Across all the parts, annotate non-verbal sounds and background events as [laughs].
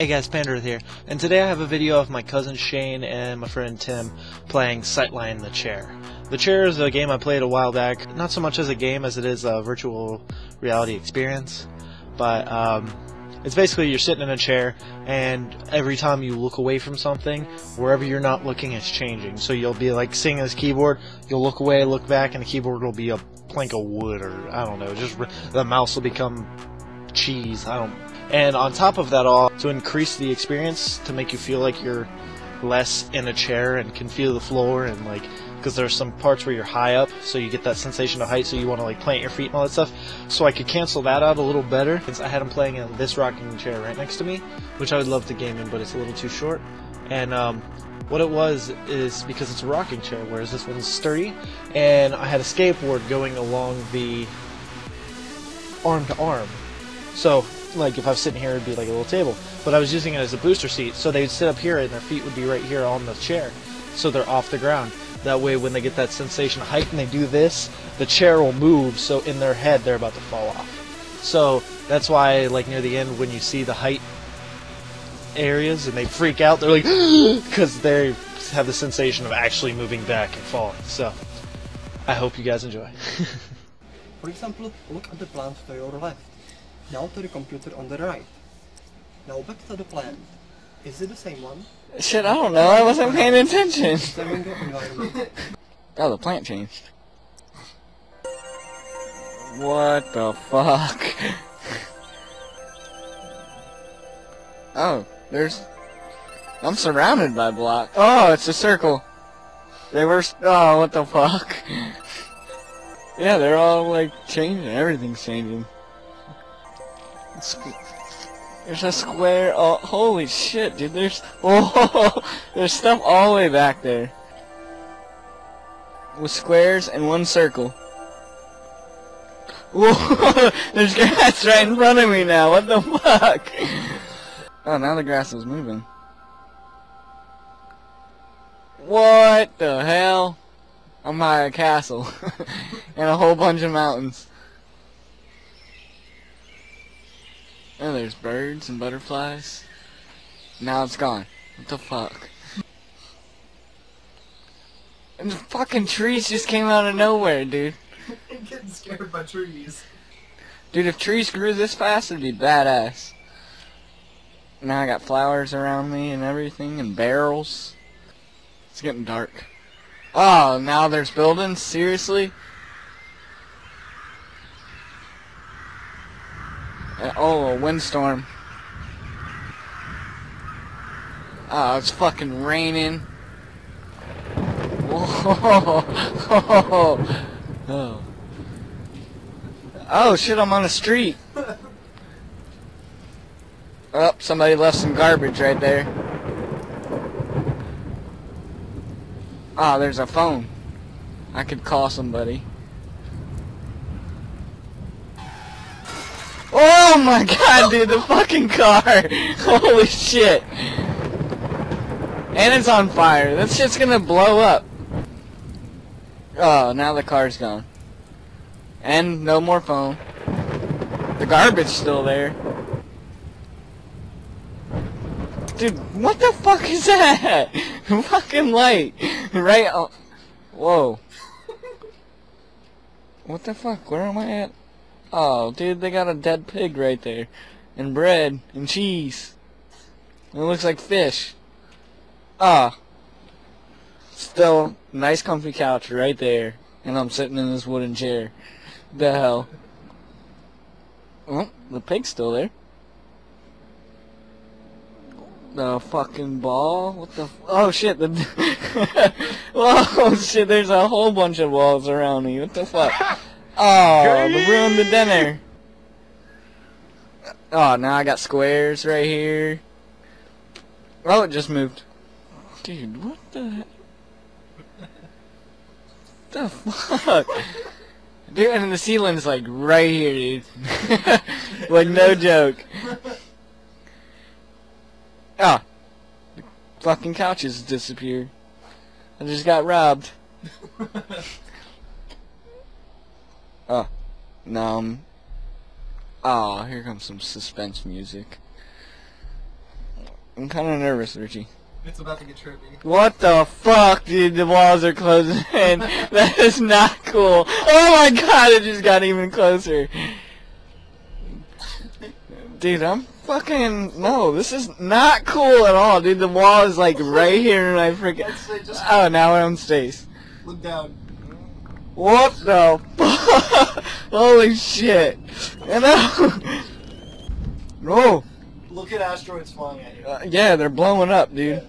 Hey guys, Panderath here, and today I have a video of my cousin Shane and my friend Tim playing Sightline the Chair. The Chair is a game I played a while back, not so much as a game as it is a virtual reality experience, but um, it's basically you're sitting in a chair, and every time you look away from something, wherever you're not looking is changing. So you'll be like at this keyboard, you'll look away, look back, and the keyboard will be a plank of wood, or I don't know, just the mouse will become cheese. I don't and on top of that all, to increase the experience, to make you feel like you're less in a chair and can feel the floor and like because there's some parts where you're high up so you get that sensation of height so you want to like plant your feet and all that stuff. So I could cancel that out a little better. Since I had him playing in this rocking chair right next to me which I would love to game in but it's a little too short. And um, what it was is because it's a rocking chair whereas this one's sturdy and I had a skateboard going along the arm to arm so like if I was sitting here, it'd be like a little table. But I was using it as a booster seat, so they'd sit up here and their feet would be right here on the chair, so they're off the ground. That way, when they get that sensation of height and they do this, the chair will move, so in their head they're about to fall off. So that's why, like near the end, when you see the height areas and they freak out, they're like, [gasps] because they have the sensation of actually moving back and falling. So I hope you guys enjoy. [laughs] For example, look at the plant to your left. Now to the computer on the right. Now back to the plant. Is it the same one? Shit, I don't know. I wasn't paying attention. [laughs] Oh, the plant changed. What the fuck? [laughs] oh, there's... I'm surrounded by blocks. Oh, it's a circle. They were... Oh, what the fuck? [laughs] yeah, they're all, like, changing. Everything's changing. There's a square. Oh, holy shit, dude! There's [laughs] oh, there's stuff all the way back there with squares and one circle. [laughs] Whoa! There's grass right in front of me now. What the fuck? [laughs] Oh, now the grass is moving. What the hell? I'm by a castle and a whole bunch of mountains. And there's birds and butterflies. Now it's gone. What the fuck? And the fucking trees just came out of nowhere, dude. I'm [laughs] getting scared by trees. Dude, if trees grew this fast, it'd be badass. Now I got flowers around me and everything, and barrels. It's getting dark. Oh, now there's buildings? Seriously? Oh, a windstorm. Oh, it's fucking raining. Whoa. Oh. [laughs] oh shit, I'm on a street. Oh, somebody left some garbage right there. Ah, oh, there's a phone. I could call somebody. Oh my god, dude, the fucking car! [laughs] Holy shit! And it's on fire. That shit's gonna blow up. Oh, now the car's gone. And no more phone. The garbage's still there. Dude, what the fuck is that? [laughs] fucking light. Right oh. Whoa. What the fuck? Where am I at? Oh, dude, they got a dead pig right there. And bread. And cheese. And it looks like fish. Ah. Still, nice comfy couch right there. And I'm sitting in this wooden chair. The hell. Oh, the pig's still there. The fucking ball? What the Oh shit, the... [laughs] oh shit, there's a whole bunch of walls around me. What the fuck? [laughs] Oh, the ruined the dinner. Oh, now I got squares right here. Oh, it just moved. Dude, what the the fuck? Dude, and the ceiling's like right here, dude. [laughs] like no joke. Ah, the fucking couches disappeared. I just got robbed. [laughs] Oh. No. Oh, here comes some suspense music. I'm kind of nervous, Richie. It's about to get trippy. What the fuck, dude? The walls are closing [laughs] in. that is not cool. Oh my god, it just got even closer. Dude, I'm fucking no. This is not cool at all, dude. The wall is like right here, and I freaking. Let's say just Oh, now we're on space. look down. What the fuck? [laughs] Holy shit! And no. [laughs] No. Look at asteroids flying at you. Uh, yeah, they're blowing up, dude.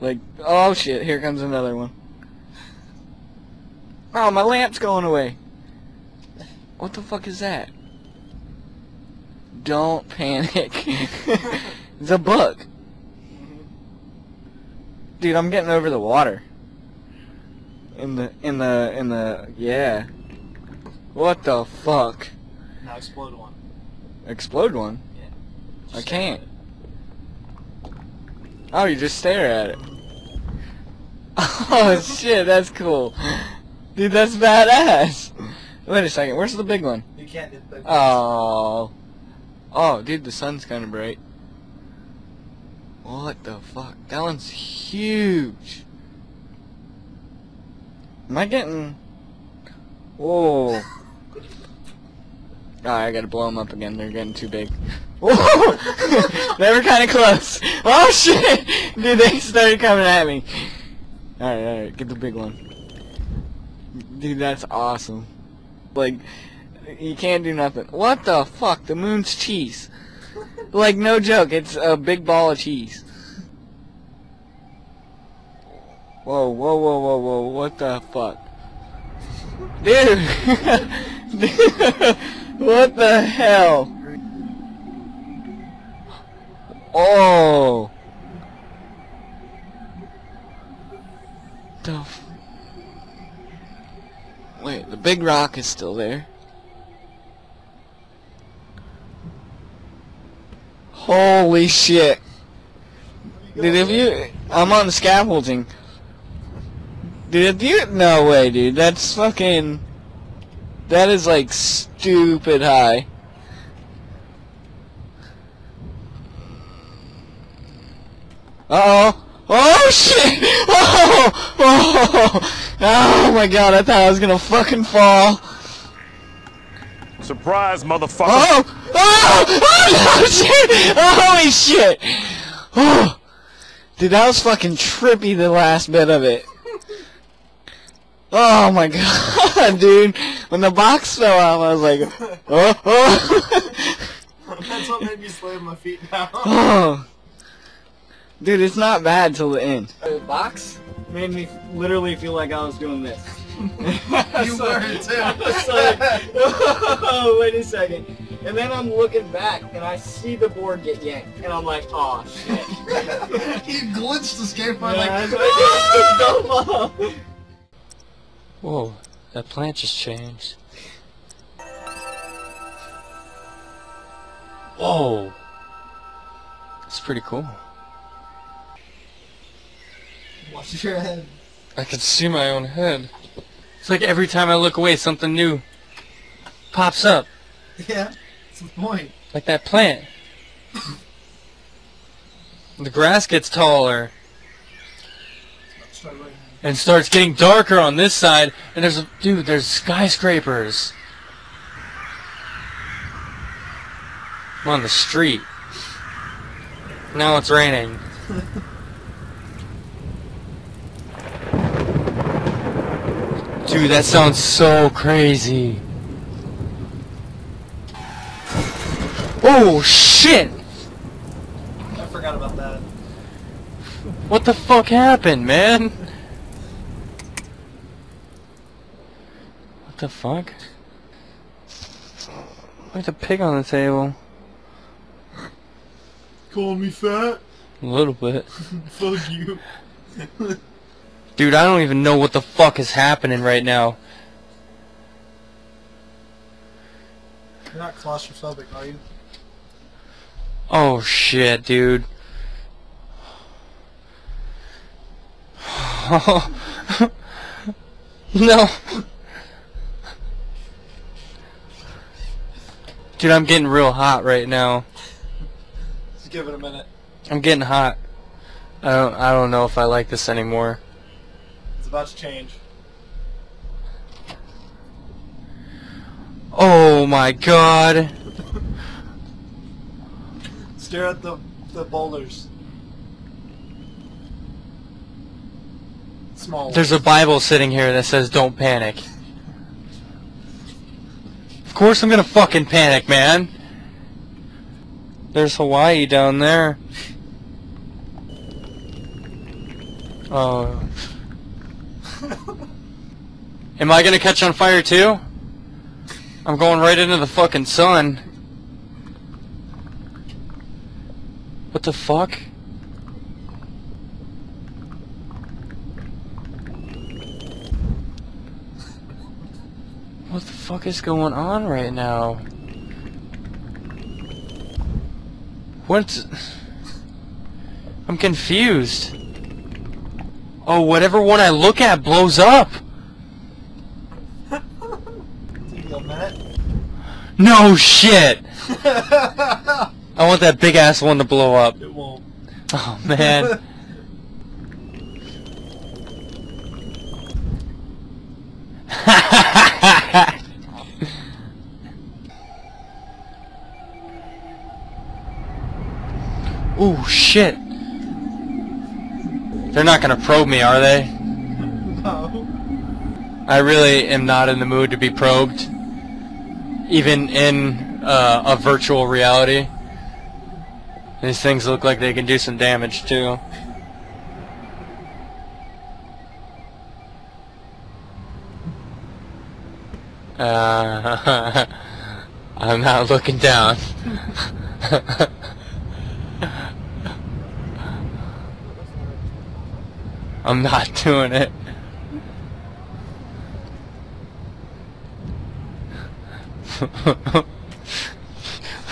Like, oh shit, here comes another one. Oh, my lamp's going away. What the fuck is that? Don't panic. [laughs] it's a bug. Dude, I'm getting over the water. In the, in the, in the, yeah. What the fuck? Now explode one. Explode one? Yeah. I can't. Oh, you just stare at it. [laughs] Oh shit, that's cool. Dude, that's badass. Wait a second, where's the big one? You can't hit the. Oh. Oh, dude, the sun's kind of bright. What the fuck? That one's huge. Am I getting... Whoa. Oh, I gotta blow them up again. They're getting too big. [laughs] Whoa! [laughs] they were kind of close. Oh shit! Dude, they started coming at me. Alright, alright, get the big one. Dude, that's awesome. Like, you can't do nothing. What the fuck? The moon's cheese. Like, no joke, it's a big ball of cheese. Whoa, whoa, whoa, whoa, whoa, what the fuck? Dude! Dude! [laughs] What the hell? Oh! The Wait, the big rock is still there. Holy shit. Dude, if you... I'm on the scaffolding. Dude, you... No way, dude. That's fucking... That is like stupid high. Uh oh. Oh shit! [laughs] Oh! Oh! Oh my god, I thought I was gonna fucking fall. Surprise, motherfucker. Oh! Oh! Oh no [laughs] shit! Holy shit! Oh! Dude, that was fucking trippy the last bit of it. Oh my god, [laughs] dude. When the box fell out, I was like, [laughs] oh, oh. [laughs] That's what made me slam my feet down. oh. Dude, it's not bad till the end. The box made me literally feel like I was doing this. You were too. oh, wait a second. And then I'm looking back and I see the board get yanked. And I'm like, oh shit. he glitched the skateboard Yeah, like. Whoa, that plant just changed. Whoa. That's pretty cool. Watch your head. I can see my own head. It's like every time I look away, something new pops up. Yeah, that's the point. Like that plant. the grass gets taller and starts getting darker on this side, and there's a dude, there's skyscrapers. I'm on the street. Now it's raining. [laughs] Dude, that sounds so crazy. Oh shit! I forgot about that. What the fuck happened, man? What the fuck? There's a pig on the table. Call me fat? A little bit. [laughs] Fuck you. [laughs] Dude, I don't even know what the fuck is happening right now. You're not claustrophobic, are you? Oh shit, dude. [laughs] no. Dude, I'm getting real hot right now. Just give it a minute. I'm getting hot. I don't. I don't know if I like this anymore. It's about to change. Oh my god. Stare at the the boulders. Small. There's a Bible sitting here that says don't panic. Of course I'm gonna fucking panic, man. There's Hawaii down there. Oh. [laughs] Am I gonna catch on fire too? I'm going right into the fucking sun. What the fuck? What the fuck is going on right now? What's... I'm confused. Oh, whatever one I look at blows up! Take a minute. No shit! [laughs] I want that big ass one to blow up. It won't. Oh man. [laughs] Ooh, shit. They're not gonna probe me, are they? no. I really am not in the mood to be probed. Even in uh, a virtual reality. These things look like they can do some damage too. Uh, [laughs] I'm not looking down. [laughs] I'm not doing it. [laughs]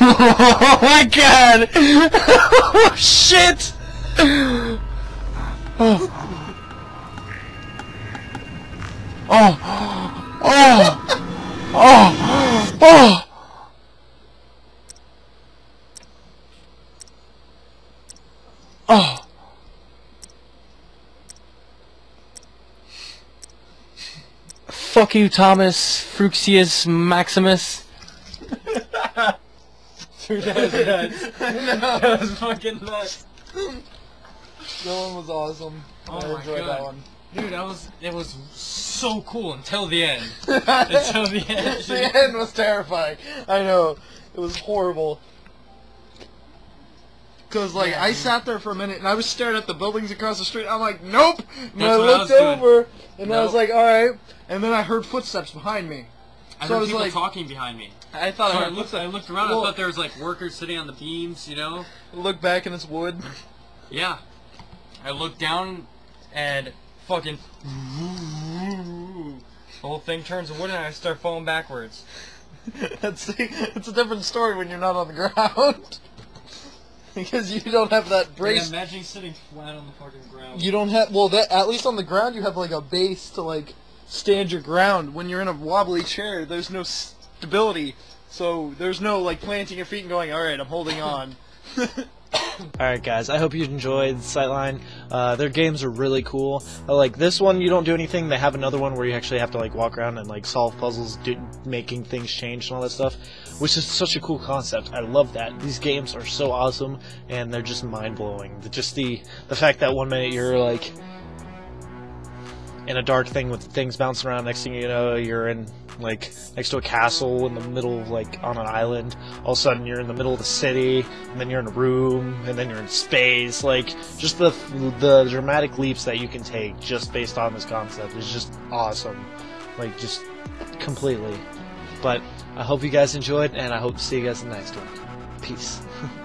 oh my god! Oh [laughs] shit! Oh. Oh. Oh. Oh. Oh. Fuck you, Thomas Fruxius Maximus. Dude, that was nuts. [laughs] That was fucking nuts. That one was awesome. Oh I my enjoyed God. that one. Dude, that was it was so cool until the end. [laughs] Until the end. [laughs] the end was terrifying. I know. It was horrible. Cause like I sat there for a minute and I was staring at the buildings across the street. I'm like, nope. And That's I what I looked was doing. And I was Nope. like, all right. And then I heard footsteps behind me. I So I heard was people like- talking behind me. I thought So I I heard looked, footsteps. I looked around. Well- I thought there was like workers sitting on the beams. You know? Look back and it's wood. Yeah. I looked down and fucking the whole thing turns to wood and I start falling backwards. [laughs] That's it's a different story when you're not on the ground. [laughs] [laughs] because you don't have that Like, brace. imagine sitting flat on the fucking ground. You don't have well that at least on the ground you have like a base to like stand your ground. When you're in a wobbly chair, there's no stability. So there's no like planting your feet and going, all right, I'm holding on. [laughs] Alright guys, I hope you enjoyed Sightline. Uh, their games are really cool. Uh, like this one, you don't do anything. They have another one where you actually have to like walk around and like solve puzzles, do, making things change and all that stuff, which is such a cool concept. I love that. These games are so awesome and they're just mind blowing. Just the the fact that one minute you're like in a dark thing with things bouncing around. Next thing you know, you're in like next to a castle in the middle of like on an island. All of a sudden, you're in the middle of the city, and then you're in a room, and then you're in space. Like just the the dramatic leaps that you can take just based on this concept is just awesome. Like just completely. But I hope you guys enjoyed, and I hope to see you guys in the next one. Peace. [laughs]